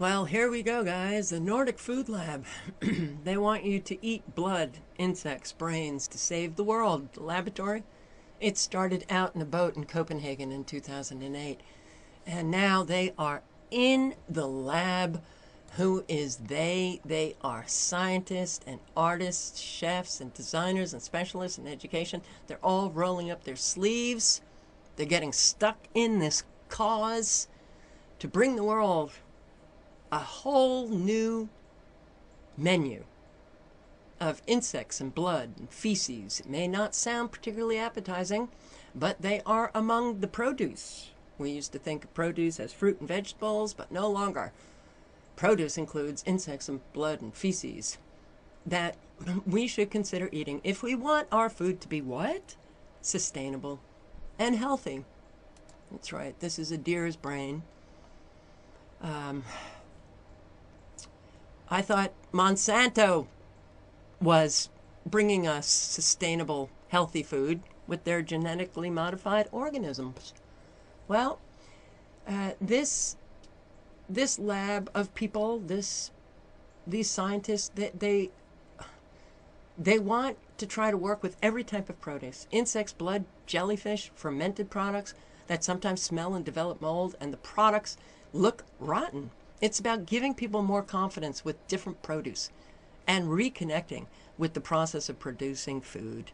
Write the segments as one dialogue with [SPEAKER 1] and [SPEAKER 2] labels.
[SPEAKER 1] Well, here we go, guys. The Nordic Food Lab. they want you to eat blood, insects, brains to save the world. The laboratory, it started out in a boat in Copenhagen in 2008. And now they are in the lab. Who is they? They are scientists and artists, chefs and designers and specialists in education. They're all rolling up their sleeves. They're getting stuck in this cause to bring the world a whole new menu of insects and blood and feces. It may not sound particularly appetizing, but they are among the produce. We used to think of produce as fruit and vegetables, but no longer. Produce includes insects and blood and feces that we should consider eating if we want our food to be what? Sustainable and healthy. That's right, this is a deer's brain. Um, I thought Monsanto was bringing us sustainable, healthy food with their genetically modified organisms. Well, uh, this this lab of people, this these scientists, they, they they want to try to work with every type of produce: insects, blood, jellyfish, fermented products that sometimes smell and develop mold, and the products look rotten. It's about giving people more confidence with different produce and reconnecting with the process of producing food.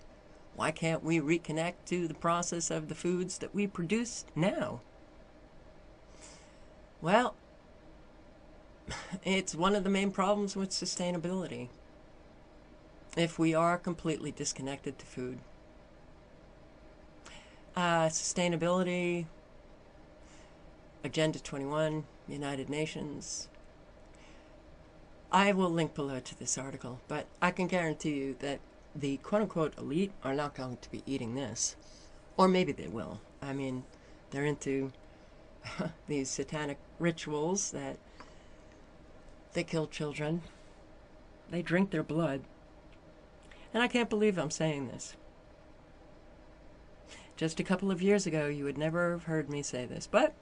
[SPEAKER 1] Why can't we reconnect to the process of the foods that we produce now? Well, it's one of the main problems with sustainability. If we are completely disconnected to food, uh, sustainability, Agenda 21, United Nations. I will link below to this article, but I can guarantee you that the quote unquote elite are not going to be eating this. Or maybe they will. I mean, they're into these satanic rituals that they kill children, they drink their blood. And I can't believe I'm saying this. Just a couple of years ago, you would never have heard me say this, but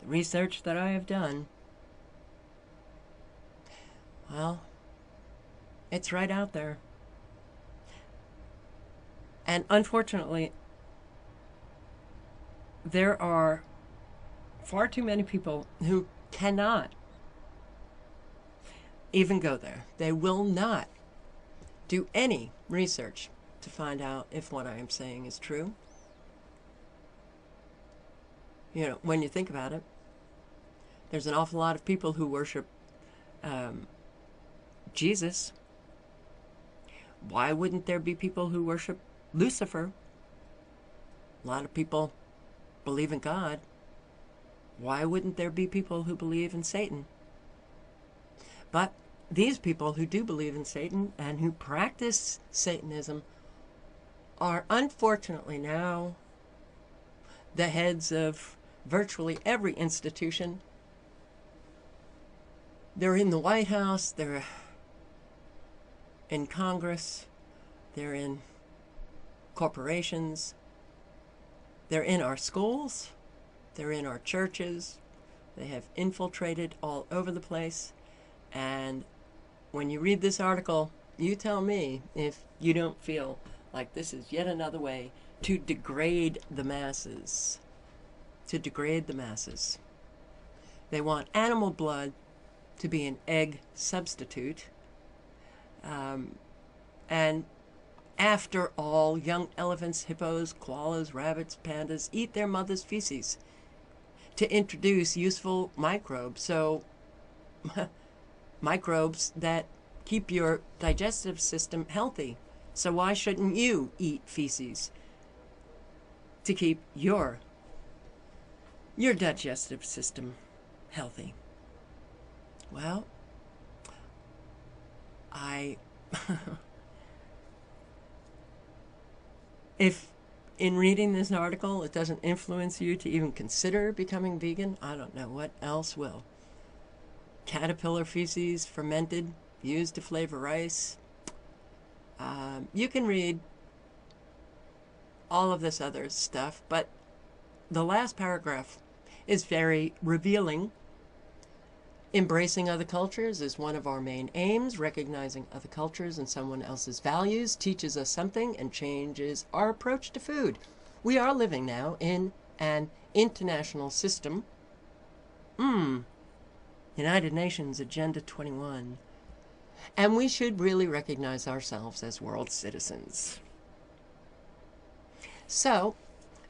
[SPEAKER 1] the research that I have done, well, it's right out there. And unfortunately, there are far too many people who cannot even go there. They will not do any research to find out if what I am saying is true. You know, when you think about it, there's an awful lot of people who worship um, Jesus. Why wouldn't there be people who worship Lucifer? A lot of people believe in God. Why wouldn't there be people who believe in Satan? But these people who do believe in Satan and who practice Satanism are unfortunately now the heads of virtually every institution. They're in the White House, they're in Congress, they're in corporations, they're in our schools, they're in our churches, they have infiltrated all over the place. And when you read this article, you tell me if you don't feel like this is yet another way to degrade the masses to degrade the masses. They want animal blood to be an egg substitute. Um, and after all, young elephants, hippos, koalas, rabbits, pandas eat their mother's feces to introduce useful microbes. So, microbes that keep your digestive system healthy. So, why shouldn't you eat feces to keep your your digestive system healthy? Well, I. if in reading this article it doesn't influence you to even consider becoming vegan, I don't know what else will. Caterpillar feces fermented, used to flavor rice. Um, you can read all of this other stuff, but the last paragraph is very revealing. Embracing other cultures is one of our main aims. Recognizing other cultures and someone else's values teaches us something and changes our approach to food. We are living now in an international system. Hmm. United Nations Agenda 21. And we should really recognize ourselves as world citizens. So,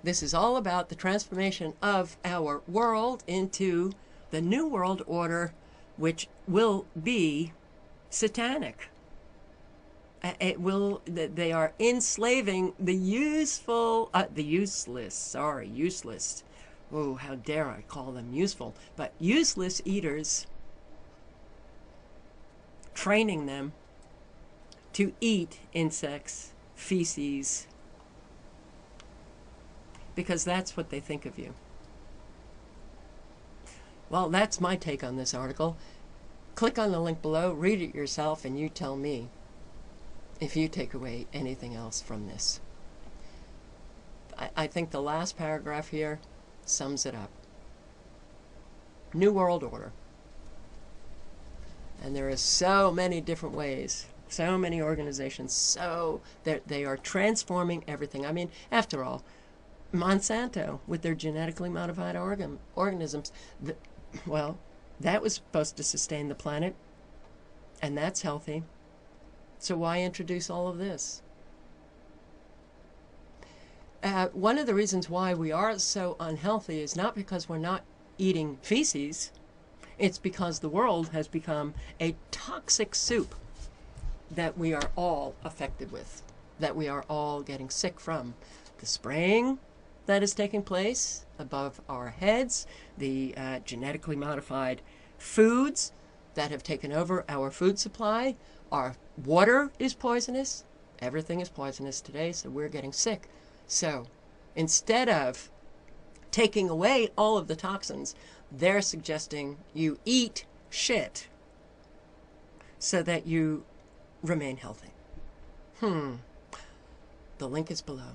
[SPEAKER 1] this is all about the transformation of our world into the New World Order, which will be satanic. It will. They are enslaving the useful, uh, the useless. Sorry, useless. Oh, how dare I call them useful? But useless eaters, training them to eat insects, feces, because that's what they think of you. Well, that's my take on this article. Click on the link below, read it yourself, and you tell me if you take away anything else from this. I, I think the last paragraph here sums it up. New World Order. And there are so many different ways, so many organizations, so that they are transforming everything. I mean, after all, Monsanto with their genetically modified organ, organisms, the, well, that was supposed to sustain the planet, and that's healthy. So why introduce all of this? Uh, one of the reasons why we are so unhealthy is not because we're not eating feces, it's because the world has become a toxic soup that we are all affected with, that we are all getting sick from. The spraying that is taking place above our heads, the uh, genetically modified foods that have taken over our food supply. Our water is poisonous. Everything is poisonous today, so we're getting sick. So instead of taking away all of the toxins, they're suggesting you eat shit so that you remain healthy. Hmm. The link is below.